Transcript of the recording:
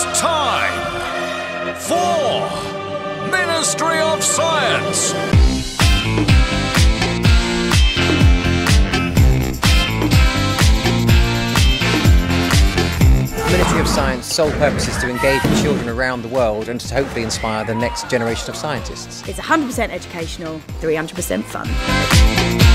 It's time for Ministry of Science. Ministry of Science sole purpose is to engage children around the world and to hopefully inspire the next generation of scientists. It's 100% educational, 300% fun.